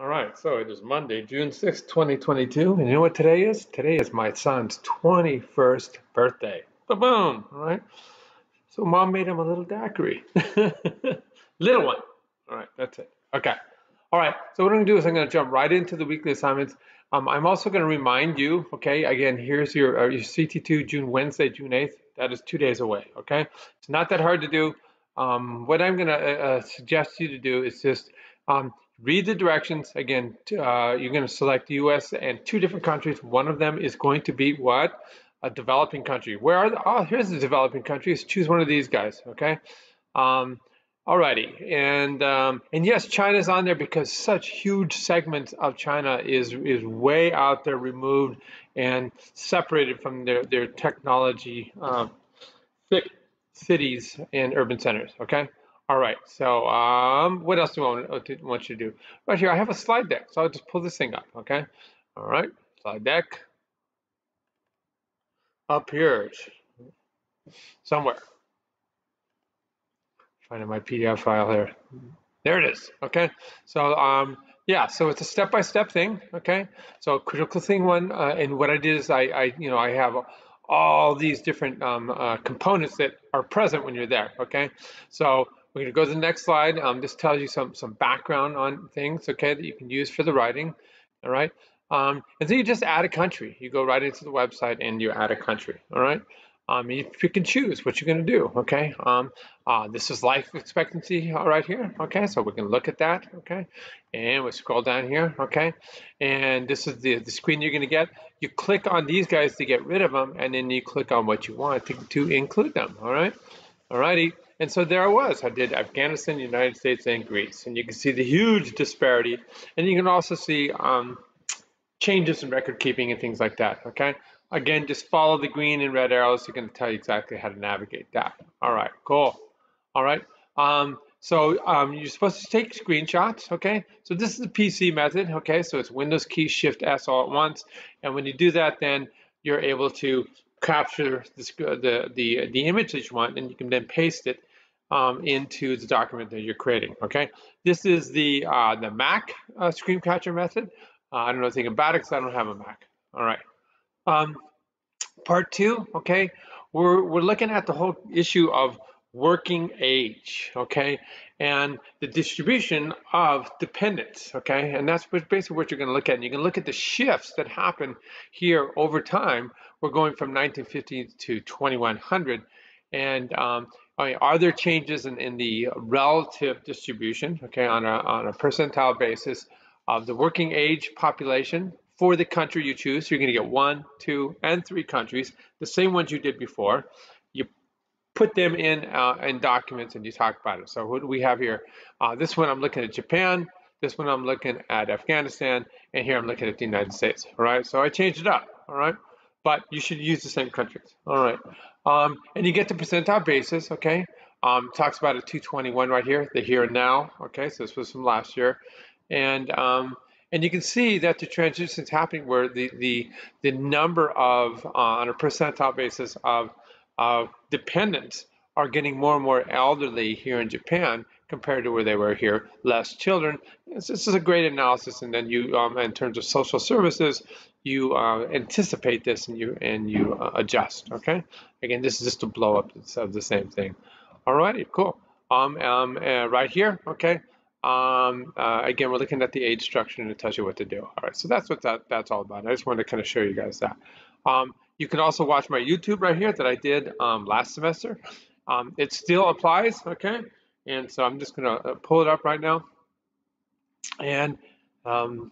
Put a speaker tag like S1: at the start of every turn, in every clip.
S1: All right, so it is Monday, June 6th, 2022. And you know what today is? Today is my son's 21st birthday. Boom, boom. All right. So mom made him a little daiquiri. little one. All right, that's it. Okay. All right, so what I'm going to do is I'm going to jump right into the weekly assignments. Um, I'm also going to remind you, okay, again, here's your, uh, your CT2 June Wednesday, June 8th. That is two days away, okay? It's not that hard to do. Um, what I'm going to uh, uh, suggest you to do is just um, read the directions. Again, uh, you're going to select the US and two different countries. One of them is going to be what? A developing country. Where are the, oh, here's the developing countries. Choose one of these guys, okay? Um, Alrighty, and um, and yes, China's on there because such huge segments of China is is way out there, removed and separated from their their technology uh, thick cities and urban centers. Okay, all right. So um, what else do I want, to, want you to do? Right here, I have a slide deck, so I'll just pull this thing up. Okay, all right, slide deck up here somewhere finding my PDF file here. There it is. Okay. So um, yeah, so it's a step-by-step thing. Okay. So critical thing one, uh, and what I did is I, I, you know, I have all these different um, uh, components that are present when you're there. Okay. So we're going to go to the next slide. Um, this tells you some some background on things. Okay, that you can use for the writing. All right. Um, and then you just add a country. You go right into the website and you add a country. All right. Um, you pick and choose what you're going to do, okay? Um, uh, this is life expectancy right here, okay? So we can look at that, okay? And we scroll down here, okay? And this is the, the screen you're going to get. You click on these guys to get rid of them, and then you click on what you want to, to include them, all right? All righty. And so there I was. I did Afghanistan, United States, and Greece. And you can see the huge disparity. And you can also see um, changes in record keeping and things like that, okay? Again, just follow the green and red arrows. They're going to tell you exactly how to navigate that. All right, cool. All right. Um, so um, you're supposed to take screenshots, okay? So this is the PC method, okay? So it's Windows key Shift S all at once, and when you do that, then you're able to capture the the the image that you want, and you can then paste it um, into the document that you're creating, okay? This is the uh, the Mac uh, screen capture method. Uh, I don't know anything about it because I don't have a Mac. All right. Um, part two, okay, we're, we're looking at the whole issue of working age, okay, and the distribution of dependents, okay, and that's basically what you're going to look at. And you can look at the shifts that happen here over time. We're going from 1950 to 2100, and um, are there changes in, in the relative distribution, okay, on a, on a percentile basis of the working age population for the country you choose. So you're going to get one, two, and three countries, the same ones you did before. You put them in uh, in documents and you talk about it. So what do we have here? Uh, this one I'm looking at Japan. This one I'm looking at Afghanistan, and here I'm looking at the United States. All right, so I changed it up. All right, but you should use the same countries. All right, um, and you get the percentile basis. Okay, um, talks about a 221 right here, the here and now. Okay, so this was from last year, and um, and you can see that the transition is happening where the, the, the number of, uh, on a percentile basis of, of dependents are getting more and more elderly here in Japan compared to where they were here, less children. This is a great analysis, and then you, um, in terms of social services, you uh, anticipate this and you and you uh, adjust. Okay. Again, this is just a blow up of the same thing. Alrighty, cool. Um, um, uh, right here. Okay. Um, uh, again, we're looking at the age structure and it tells you what to do. All right, so that's what that, that's all about. I just wanted to kind of show you guys that. Um, you can also watch my YouTube right here that I did um, last semester. Um, it still applies, okay? And so I'm just gonna uh, pull it up right now. And um,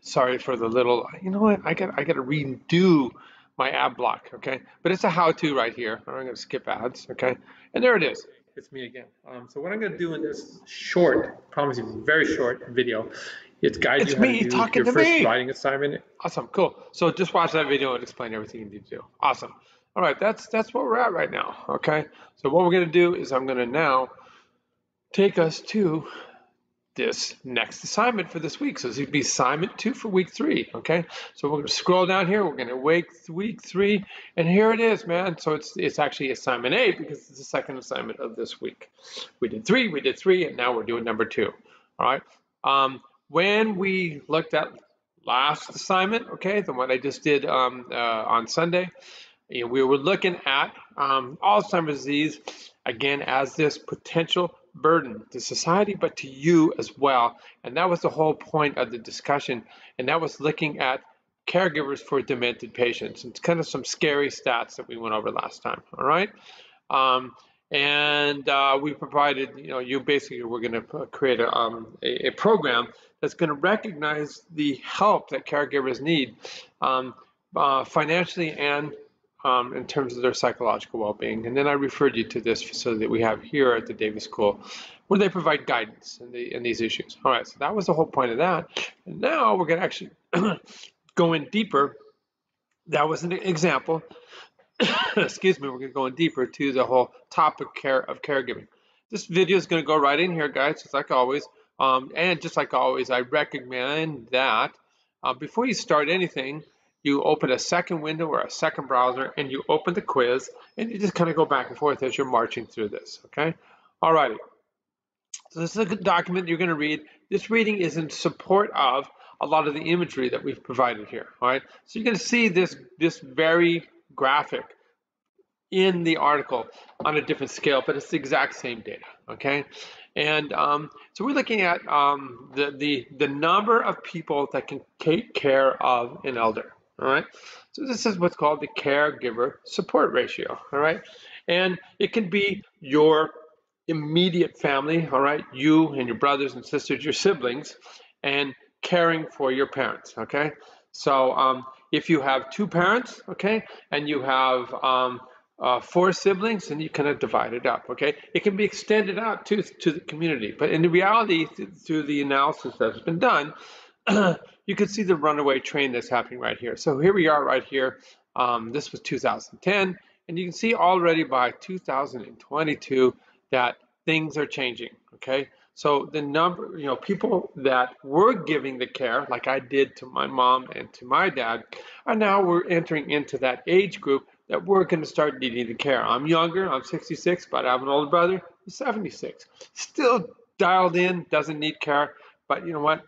S1: sorry for the little, you know what, I got I got to redo my ad block, okay? But it's a how-to right here. I'm gonna skip ads, okay? And there it is it's me again. Um, so what I'm going to do in this short, promise you, very short video, it's guide
S2: it's
S1: you how
S2: me
S1: to do
S2: talking
S1: your
S2: to
S1: first
S2: me.
S1: writing assignment. Awesome, cool. So just watch that video and explain everything you need to do. Awesome. All right, that's that's where we're at right now. Okay. So what we're to do is I'm to now take us to this next assignment for this week. So this would be assignment two for week three, okay? So we're gonna scroll down here, we're gonna wake week three, and here it is, man. So it's it's actually assignment eight because it's the second assignment of this week. We did three, we did three, and now we're doing number two, all right? Um, when we looked at last assignment, okay, the one I just did um, uh, on Sunday, know, we were looking at um, Alzheimer's disease again as this potential burden to society, but to you as well. And that was the whole point of the discussion. And that was looking at caregivers for demented patients. It's kind of some scary stats that we went over last time. All right. Um, and uh, we provided, you know, you basically we're going to create a, um, a, a, program that's going to recognize the help that caregivers need um, uh, financially and um, in terms of their psychological well-being. And then I referred you to this facility that we have here at the Davis School, where they provide guidance in, the, in these issues. All right, so that was the whole point of that. And now we're going to actually go in deeper. That was an example. Excuse me, we're going to go in deeper to the whole topic care of caregiving. This video is going to go right in here, guys, just like always. Um, and just like always, I recommend that uh, before you start anything, you open a second window or a second browser and you open the quiz and you just kind of go back and forth as you're marching through this, okay? All righty. So this is a document you're going to read. This reading is in support of a lot of the imagery that we've provided here, all right? So you're going to see this, this very graphic in the article on a different scale, but it's the exact same data, okay? And um, so we're looking at um, the, the, the number of people that can take care of an elder, all right? So this is what's called the caregiver support ratio, all right? And it can be your immediate family, all right? You and your brothers and sisters, your siblings, and caring for your parents, okay? So um, if you have two parents, okay, and you have um, uh, four siblings, and you kind of divide it up, okay? It can be extended out to, to the community, but in the reality, through the analysis that's been done, you can see the runaway train that's happening right here. So here we are right here. Um, this was 2010, and you can see already by 2022 that things are changing, okay? So the number, you know, people that were giving the care, like I did to my mom and to my dad, are now we're entering into that age group that we're going to start needing the care. I'm younger, I'm 66, but I have an older brother, he's 76. Still dialed in, doesn't need care, but you know what?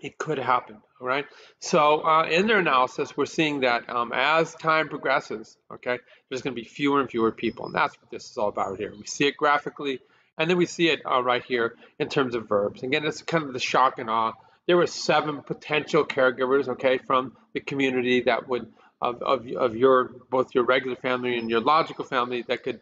S1: It could happen. All right. So uh, in their analysis, we're seeing that um, as time progresses, okay, there's going to be fewer and fewer people, and that's what this is all about here. We see it graphically, and then we see it uh, right here in terms of verbs. Again, it's kind of the shock and awe. There were seven potential caregivers, okay, from the community that would of, of, of your both your regular family and your logical family that could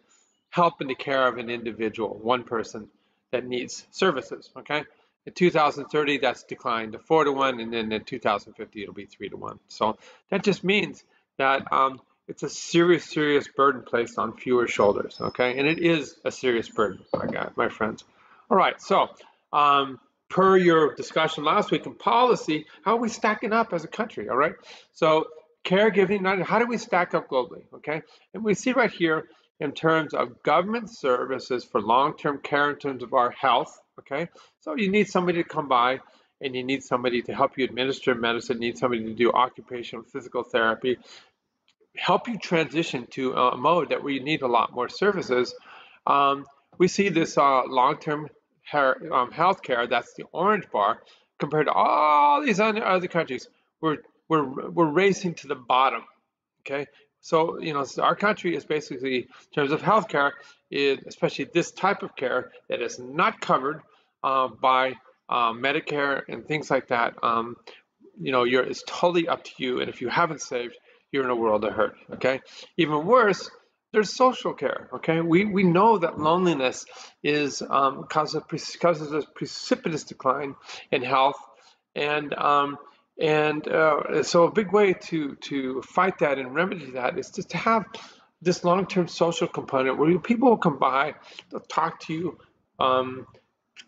S1: help in the care of an individual, one person that needs services, okay. In 2030, that's declined to four to one, and then in 2050, it'll be three to one. So that just means that um, it's a serious, serious burden placed on fewer shoulders. Okay, and it is a serious burden, my guy, my friends. All right, so um, per your discussion last week in policy, how are we stacking up as a country? All right, so caregiving, how do we stack up globally? Okay, and we see right here in terms of government services for long-term care in terms of our health okay? So you need somebody to come by and you need somebody to help you administer medicine, you need somebody to do occupational physical therapy, help you transition to a mode that we need a lot more services. Um, we see this uh, long-term um, health care, that's the orange bar, compared to all these other countries, we're, we're, we're racing to the bottom, okay? So, you know, our country is basically, in terms of healthcare, is especially this type of care that is not covered uh, by uh, Medicare and things like that. Um, you know, it's totally up to you. And if you haven't saved, you're in a world of hurt. Okay. Even worse, there's social care. Okay. We we know that loneliness is um, causes causes a precipitous decline in health, and um, and uh, so a big way to, to fight that and remedy that is just to have this long-term social component where people will come by, they'll talk to you, um,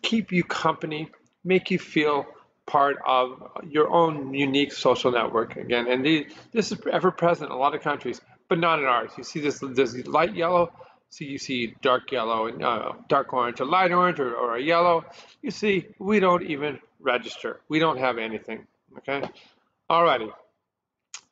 S1: keep you company, make you feel part of your own unique social network again. And the, this is ever present in a lot of countries, but not in ours. You see this, this light yellow, so you see dark yellow and uh, dark orange, or light orange or, or a yellow. You see, we don't even register. We don't have anything. Okay. Alrighty.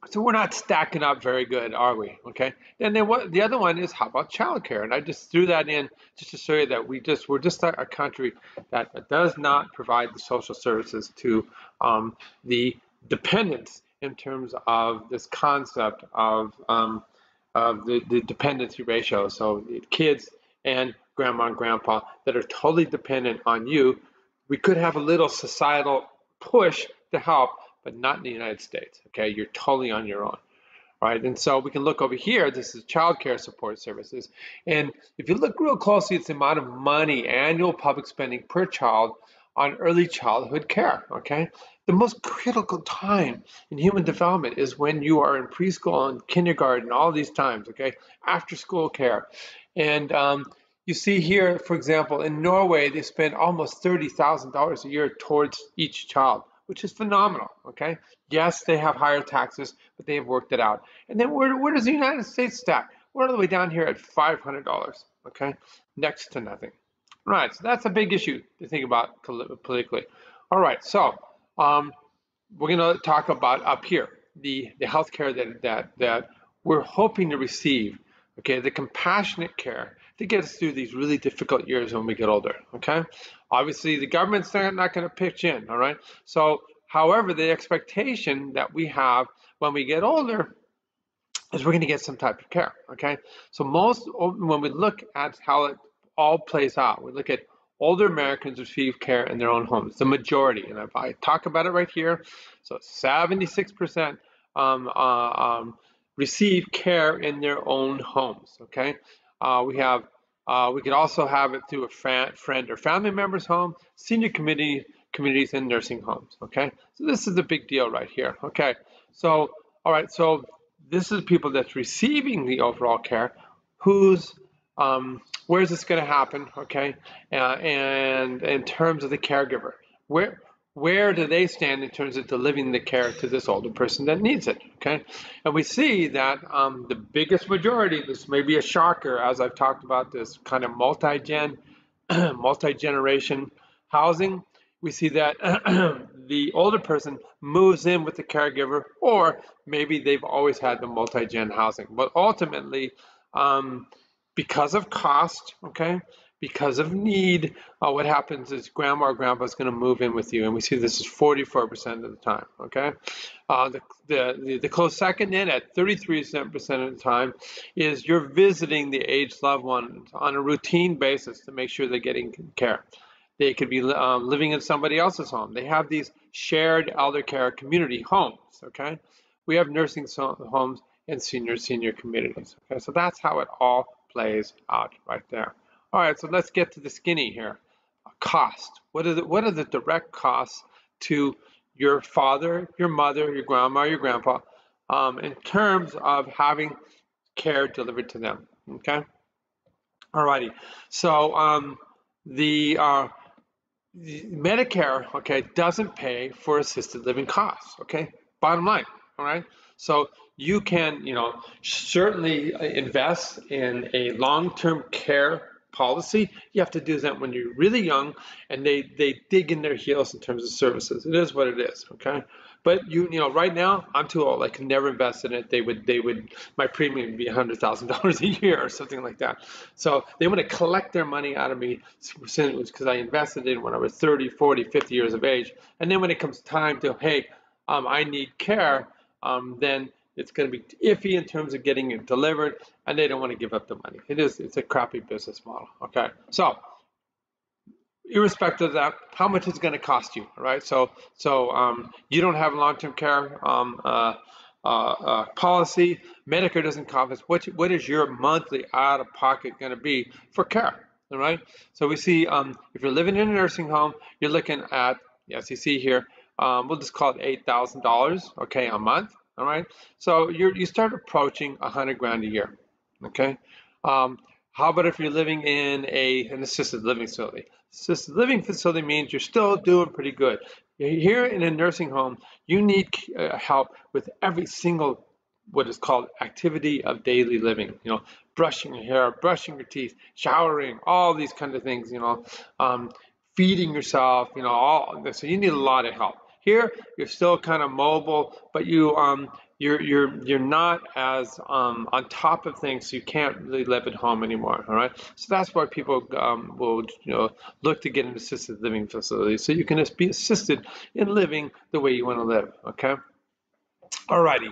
S1: So we're not stacking up very good, are we? Okay. And then what? The other one is how about childcare? And I just threw that in just to show you that we just we're just a country that does not provide the social services to um, the dependents in terms of this concept of um, of the, the dependency ratio. So kids and grandma and grandpa that are totally dependent on you. We could have a little societal push to help, but not in the United States. Okay, you're totally on your own. Right, and so we can look over here. This is child care support services, and if you look real closely, it's the amount of money annual public spending per child on early childhood care. Okay, the most critical time in human development is when you are in preschool and kindergarten, all these times. Okay, after school care, and um, you see here, for example, in Norway, they spend almost $30,000 a year towards each child, which is phenomenal, okay? Yes, they have higher taxes, but they have worked it out. And then where, where does the United States stack? We're all the way down here at $500, okay? Next to nothing. Right, so that's a big issue to think about politically. All right, so um, we're gonna talk about up here, the, the health care that, that, that we're hoping to receive, okay? The compassionate care to get us through these really difficult years when we get older, okay? Obviously, the government's not, going to pitch in, all right? So, however, the expectation that we have when we get older is we're going to get some type of care, okay? So most, when we look at how it all plays out, we look at older Americans receive care in their own homes, the majority. And if I talk about it right here, so 76% um, uh, um, receive care in their own homes, okay? Uh, we have uh, we could also have it through a friend or family member's home, senior community communities, and nursing homes. Okay, so this is a big deal right here. Okay, so all right, so this is people that's receiving the overall care. Who's um, where is this going to happen? Okay, uh, and in terms of the caregiver, where where do they stand in terms of delivering the care to this older person that needs it okay? And we see that um, the biggest majority this may be a shocker as i've talked about this kind of multi-gen multi-generation housing we see that the older person moves in with the caregiver or maybe they've always had the multi-gen housing. But ultimately um, because of cost okay because of need, uh, what happens is grandma or grandpa is going to move in with you. And we see this is 44% of the time, okay? Uh, the, the, the, close second in at 33% of the time is you're visiting the aged loved one on a routine basis to make sure they're getting care. They could be um, living in somebody else's home. They have these shared elder care community homes, okay? We have nursing homes and senior senior communities, okay? So that's how it all plays out right there. All right, so let's get to the skinny here. Cost. What are the what are the direct costs to your father, your mother, your grandma, your grandpa, um, in terms of having care delivered to them? Okay. All righty. So um, the, uh, the Medicare, okay, doesn't pay for assisted living costs. Okay. Bottom line. All right. So you can, you know, certainly invest in a long-term care policy. You have to do that when you're really young and they, they dig in their heels in terms of services. It is what it is, okay? But you you know, right now I'm too old. I can never invest in it. They would they would my premium would be hundred thousand dollars a year or something like that. So they want to collect their money out of me because I invested in when I was 30, 40, 50 years of age. And then when it comes time to hey, um, I need care, um, then it's going to be iffy in terms of getting it delivered, and they don't want to give up the money. It is, it's a crappy business model. Okay, so irrespective of that, how much is going to cost you, right? So, so um, you don't have a long-term care um, uh, uh, uh, policy. Medicare doesn't cover What, what is your monthly out-of-pocket going to be for care? All right. So we see um, if you're living in a nursing home, you're looking at, yes, you see here, um, we'll just call it $8,000, okay, a month all right? So you you start approaching a hundred grand a year, okay? Um, how about if you're living in a an assisted living facility? Assisted living facility means you're still doing pretty good. Here in a nursing home, you need uh, help with every single what is called activity of daily living. You know, brushing your hair, brushing your teeth, showering, all these kind of things. You know, um, feeding yourself. You know, all. So you need a lot of help. Here, you're still kind of mobile, but you um, you're you're you're not as um, on top of things, so you can't really live at home anymore. All right, so that's why people um, will you know look to get an assisted living facility, so you can just be assisted in living the way you want to live. Okay, all righty.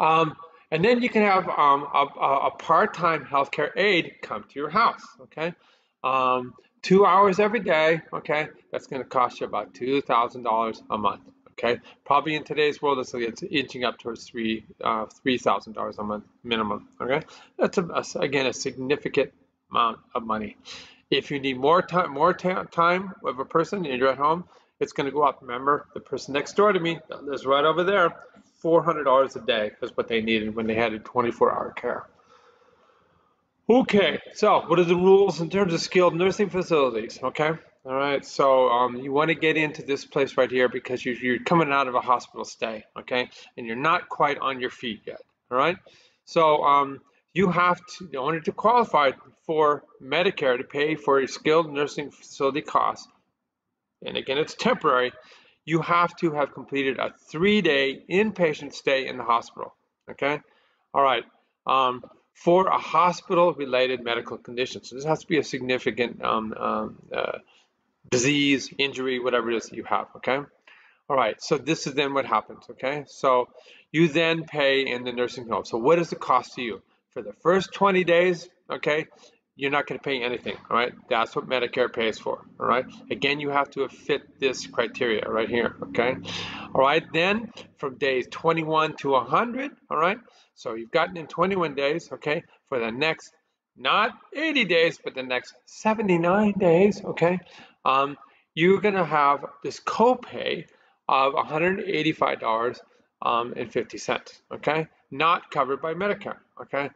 S1: Um, and then you can have um, a, a part-time healthcare aide come to your house. Okay, um, two hours every day. Okay, that's going to cost you about two thousand dollars a month. Okay, probably in today's world, it's, it's inching up towards three uh, three thousand dollars a month minimum. Okay, that's a, a, again a significant amount of money. If you need more time, more time of a person, and you're at home, it's going to go up. Remember, the person next door to me lives right over there, four hundred dollars a day is what they needed when they had a 24-hour care. Okay, so what are the rules in terms of skilled nursing facilities? Okay, all right, so um, you want to get into this place right here because you're, you're, coming out of a hospital stay, okay? And you're not quite on your feet yet, all right? So um, you have to, in order to qualify for Medicare to pay for a skilled nursing facility cost, and again, it's temporary, you have to have completed a three-day inpatient stay in the hospital, okay? All right, um, for a hospital-related medical condition. So this has to be a significant um, um uh, disease, injury, whatever it is that you have, okay? All right, so this is then what happens, okay? So you then pay in the nursing home. So what is the cost to you? For the first 20 days, okay, you're not going to pay anything, all right? That's what Medicare pays for, all right? Again, you have to fit this criteria right here, okay? All right, then from days 21 to 100, all right? So you've gotten in 21 days, okay? For the next, not 80 days, but the next 79 days, okay? Um, you're going to have this copay of $185 um, and 50 cents, okay? Not covered by Medicare, okay?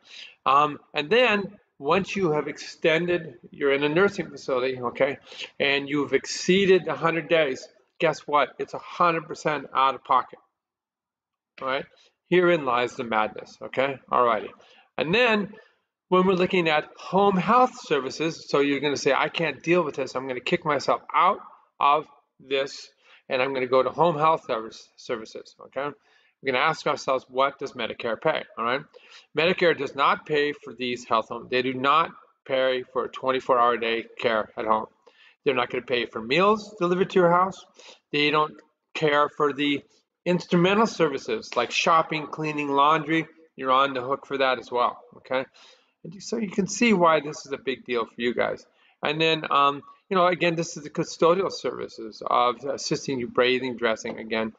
S1: Um, and then once you have extended, you're in a nursing facility, okay, and you've exceeded 100 days, guess what? It's 100% out of pocket, all right? Herein lies the madness, okay? All righty. And then when we're looking at home health services, so you're going to say, I can't deal with this. I'm going to kick myself out of this and I'm going to go to home health services. Okay. We're going to ask ourselves, what does Medicare pay? All right. Medicare does not pay for these health homes. They do not pay for 24 hour day care at home. They're not going to pay for meals delivered to your house. They don't care for the instrumental services like shopping, cleaning, laundry. You're on the hook for that as well. Okay. So you can see why this is a big deal for you guys. And then, um, you know, again, this is the custodial services of assisting you bathing, dressing. Again,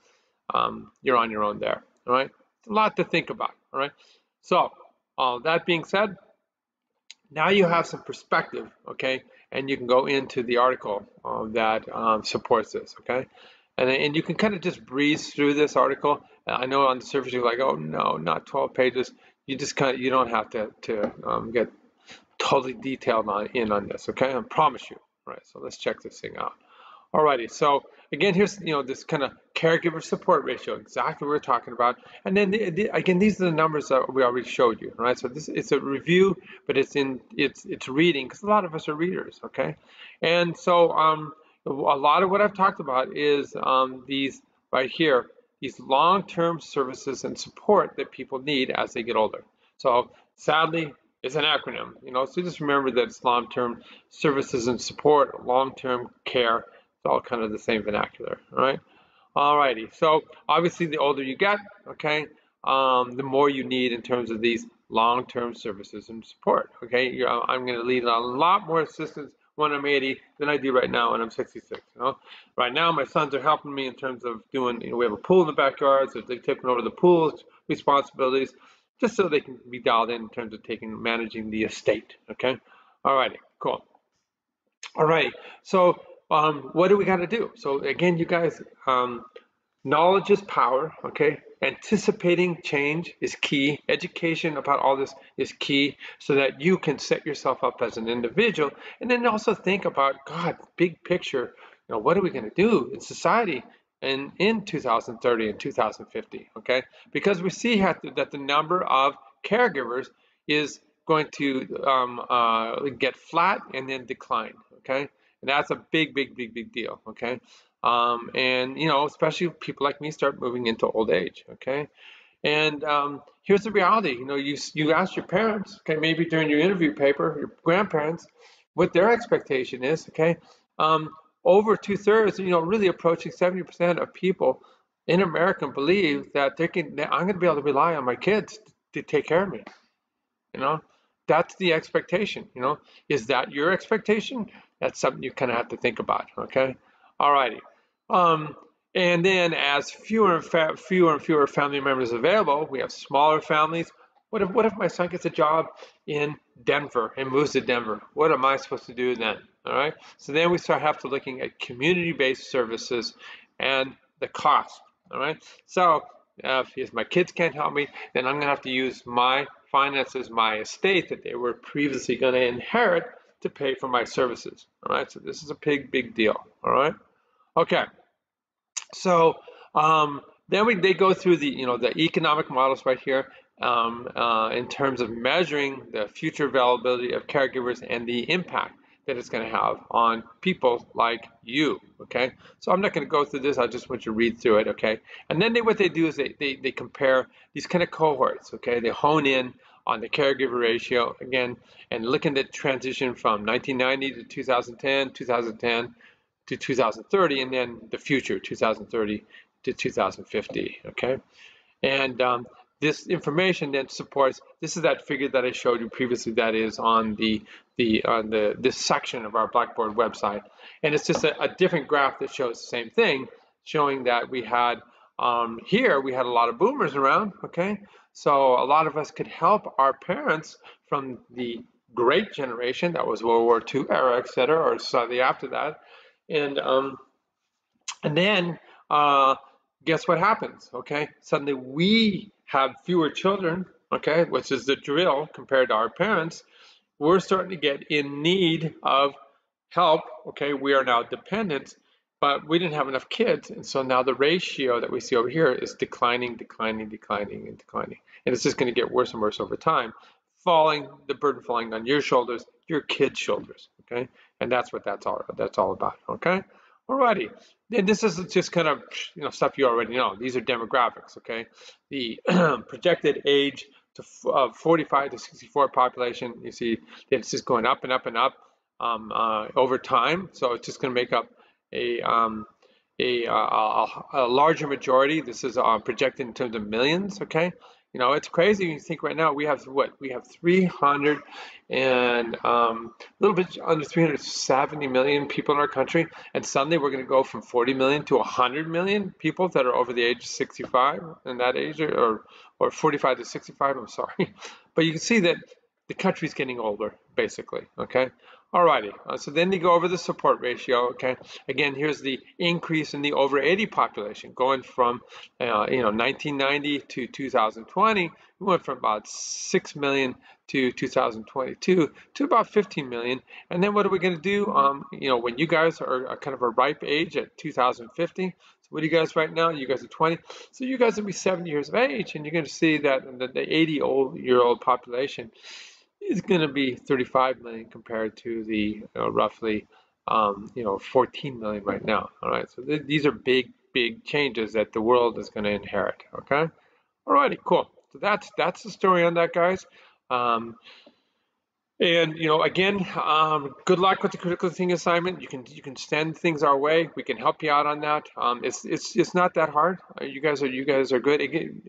S1: um, you're on your own there. All right. It's a lot to think about. All right. So uh, that being said, now you have some perspective. Okay. And you can go into the article uh, that um, supports this. Okay. And, and you can kind of just breeze through this article. I know on the surface you're like, oh no, not 12 pages you just kind of you don't have to to um, get totally detailed on in on this okay? I promise you all right? So let's check this thing out. Alrighty so again here's you know this kind of caregiver support ratio exactly what we're talking about. And then the, the, again these are the numbers that we already showed you right? So this it's a review but it's in it's it's reading because a lot of us are readers okay? And so um a lot of what I've talked about is um, these right here these long-term services and support that people need as they get older. So sadly, it's an acronym, you know, so just remember that it's long-term services and support, long-term care, it's all kind of the same vernacular, all right? Alrighty, so obviously the older you get, okay, um, the more you need in terms of these long-term services and support, okay? You're, I'm gonna need a lot more assistance when I'm 80 than I do right now when I'm 66. You know, right now my sons are helping me in terms of doing. You know, we have a pool in the backyard, so they're taking over the pool responsibilities, just so they can be dialed in in terms of taking managing the estate. Okay, all righty, cool. All right, so um, what do we got to do? So again, you guys, um, knowledge is power. Okay, anticipating change is key. Education about all this is key so that you can set yourself up as an individual and then also think about, God, big picture, you know, what are we going to do in society in, in 2030 and 2050, okay? Because we see that the number of caregivers is going to um, uh, get flat and then decline, okay? And that's a big, big, big, big deal, okay? Um, and, you know, especially people like me start moving into old age, okay? And um, here's the reality. You know, you you ask your parents, okay, maybe during your interview paper, your grandparents, what their expectation is, okay. Um, over two thirds, you know, really approaching 70% of people in America believe that they can. I'm going to be able to rely on my kids to take care of me. You know, that's the expectation. You know, is that your expectation? That's something you kind of have to think about. Okay. All righty. Um, and then as fewer and fewer and fewer family members available, we have smaller families. What if what if my son gets a job in Denver and moves to Denver? What am I supposed to do then? All right. So then we start have to looking at community-based services and the cost. All right. So uh, if my kids can't help me, then I'm going to have to use my finances, my estate that they were previously going to inherit to pay for my services. All right. So this is a big, big deal. All right. Okay. So um, then we, they go through the, you know, the economic models right here um, uh, in terms of measuring the future availability of caregivers and the impact that it's going to have on people like you. Okay, so I'm not going to go through this. I just want you to read through it. Okay, and then they, what they do is they, they, they compare these kind of cohorts. Okay, they hone in on the caregiver ratio again and looking at the transition from 1990 to 2010, 2010 to 2030, and then the future 2030 to 2050. Okay, and um, this information then supports, this is that figure that I showed you previously that is on the, the, on the, this section of our Blackboard website. And it's just a, a different graph that shows the same thing, showing that we had, um, here we had a lot of boomers around, okay? So a lot of us could help our parents from the great generation, that was World War II era, etc or slightly after that. And, um, and then, uh, guess what happens, okay? Suddenly we have fewer children, okay, which is the drill compared to our parents, we're starting to get in need of help, okay? We are now dependent, but we didn't have enough kids. And so now the ratio that we see over here is declining, declining, declining, and declining. And it's just going to get worse and worse over time, falling, the burden falling on your shoulders, your kids' shoulders, okay? And that's what that's all, that's all about, okay? Alrighty, and this is just kind of you know stuff you already know. These are demographics, okay? The projected age to uh, 45 to 64 population, you see it's just going up and up and up um, uh, over time. So it's just going to make up a um, a, a, a, larger majority. This is uh, projected in terms of millions, okay? You know, it's crazy you think right now we have what? We have 300 and um, a little bit under 370 million people in our country. And suddenly we're going to go from 40 million to 100 million people that are over the age of 65 in that age or, or 45 to 65, I'm sorry. But you can see that the country's getting older, basically, okay? Alrighty, uh, so then you go over the support ratio, okay? Again, here's the increase in the over 80 population going from, uh, you know, 1990 to 2020, we went from about 6 million to 2022 to about 15 million. And then what are we going to do? Um, you know, when you guys are kind of a ripe age at 2050, so what are you guys right now? You guys are 20. So you guys will be 70 years of age, and you're going to see that the, the 80 old year old population is going to be 35 million compared to the roughly um, you know 14 million right now. All right, so th these are big big changes that the world is going to inherit. Okay, all righty, cool. So that's that's the story on that, guys. Um, and you know, again, um, good luck with the critical thinking assignment. You can you can send things our way. We can help you out on that. Um, it's it's it's not that hard. Uh, you guys are you guys are good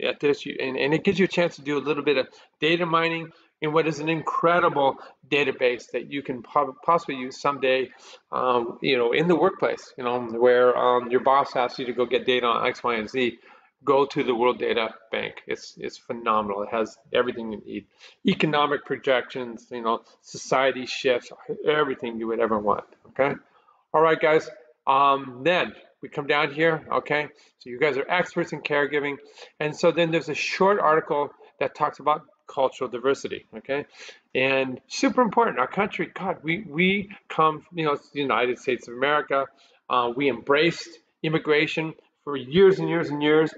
S1: at this, and, and it gives you a chance to do a little bit of data mining in what is an incredible database that you can possibly use someday, um, you know, in the workplace, you know, where um, your boss asks you to go get data on X, Y, and Z. Go to the World Data Bank. It's it's phenomenal. It has everything you need, economic projections, you know, society shifts, everything you would ever want. Okay. All right, guys. Um, then we come down here. Okay. So you guys are experts in caregiving, and so then there's a short article that talks about cultural diversity. Okay, and super important. Our country, God, we we come, you know, the United States of America. Uh, we embraced immigration for years and years and years.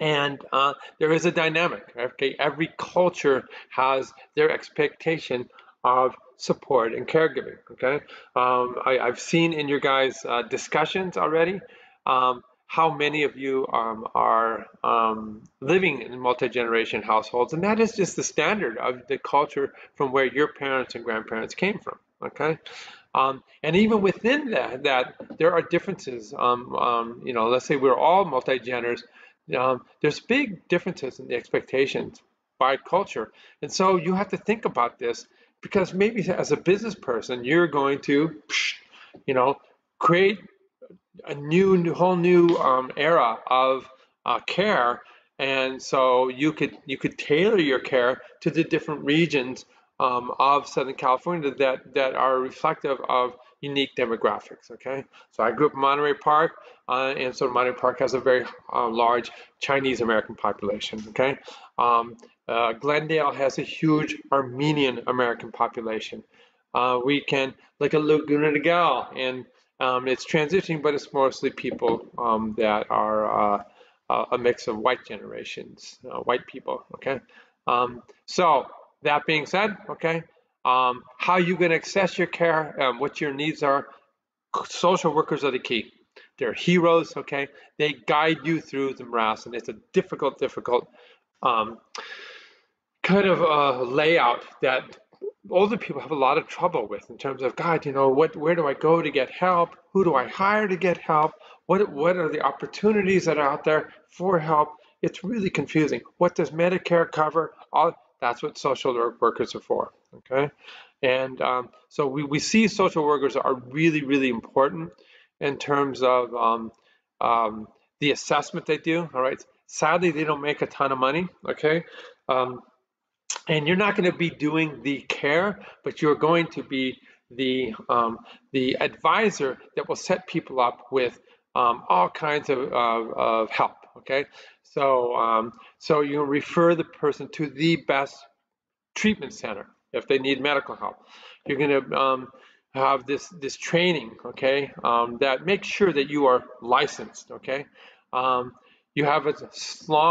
S1: And uh, there is a dynamic. Okay, every culture has their expectation of support and caregiving. Okay, um, I, have seen in your guys' uh, discussions already um, how many of you um, are um, living in multi-generation households, and that is just the standard of the culture from where your parents and grandparents came from. Okay, um, and even within that, that there are differences. Um, um, you know, let's say we're all multi-geners. Um, there's big differences in the expectations by culture, and so you have to think about this because maybe as a business person, you're going to, you know, create a new, new whole new um, era of uh, care, and so you could you could tailor your care to the different regions um, of Southern California that that are reflective of unique demographics. Okay, so I grew up in Monterey Park, uh, and so Monterey Park has a very uh, large Chinese American population. Okay, um, uh, Glendale has a huge Armenian American population. Uh, we can look at Laguna Niguel and um, it's transitioning, but it's mostly people um, that are uh, a mix of white generations, uh, white people. Okay. Um, so that being said, okay, um, how you going to access your care, um, what your needs are. Social workers are the key. They're heroes. Okay, they guide you through the morass, and it's a difficult, difficult um, kind of uh, layout that older people have a lot of trouble with in terms of God, you know, what where do I go to get help? Who do I hire to get help? What what are the opportunities that are out there for help? It's really confusing. What does Medicare cover? All that's what social workers are for. Okay, and um, so we, we see social workers are really really important in terms of um, um, the assessment they do. All right. Sadly, they don't make a ton of money. Okay. Um, and you're not going to be doing the care, but you're going to be the um, the advisor that will set people up with um, all kinds of, of, of, help. Okay, so um, so you refer the person to the best treatment center if they need medical help. You're going to um, have this this training. Okay, um, that makes sure that you are licensed. Okay. You have a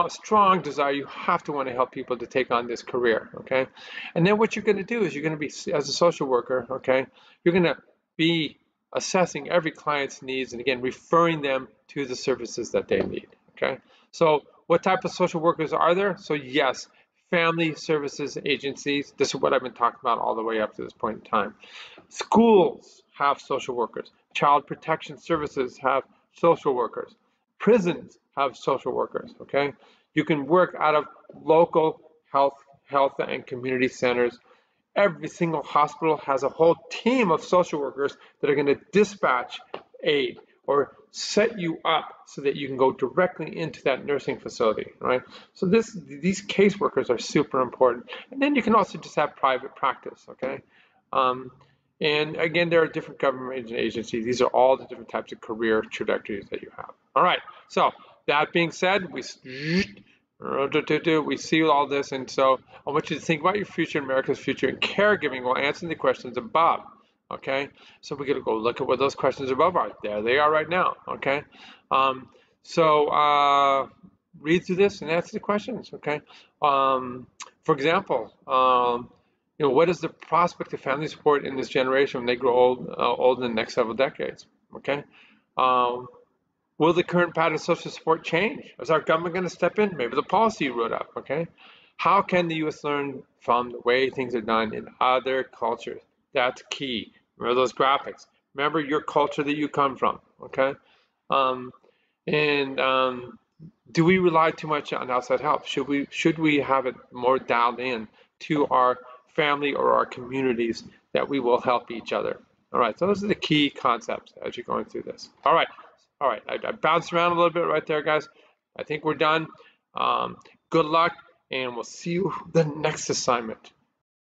S1: strong desire, you have to want to help people to take on this career, okay? And then what you're going to do is you're going to be, as a social worker, okay, you're going to be assessing every client's needs and again, referring them to the services that they need, okay? So what type of social workers are there? So yes, family services agencies, this is what I've been talking about all the way up to this point in time. Schools have social workers. Child protection services have social workers. Prisons have social workers, okay? You can work out of local health, health and community centers. Every single hospital has a whole team of social workers that are gonna dispatch aid or set you up so that you can go directly into that nursing facility, right? So this, these caseworkers are super important. And then you can also just have private practice, okay? Um, and again, there are different government agencies. These are all the different types of career trajectories that you have. All right, so that being said, we we see all this, and so I want you to think about your future, America's future, and caregiving while answering the questions above. Okay, so we're gonna go look at what those questions above are. There they are right now. Okay, um, so uh, read through this and answer the questions. Okay, um, for example, um, you know, what is the prospect of family support in this generation when they grow old, uh, old in the next several decades? Okay. Um, Will the current pattern of social support change? Is our government going to step in? Maybe the policy you wrote up, okay? How can the U.S. learn from the way things are done in other cultures? That's key. Remember those graphics. Remember your culture that you come from, okay? Um, and um, do we rely too much on outside help? Should we should we have it more dialed in to our family or our communities that we will help each other? All right, so those are the key concepts as you're going through this. All right. All right, I, I, bounced around a little bit right there, guys. I think we're done. Um, good luck, and we'll see you the next assignment.